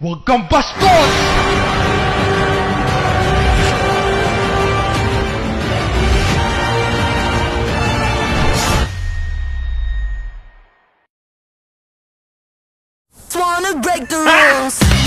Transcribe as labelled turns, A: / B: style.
A: Huwag kang bastos!
B: Wanna break the rules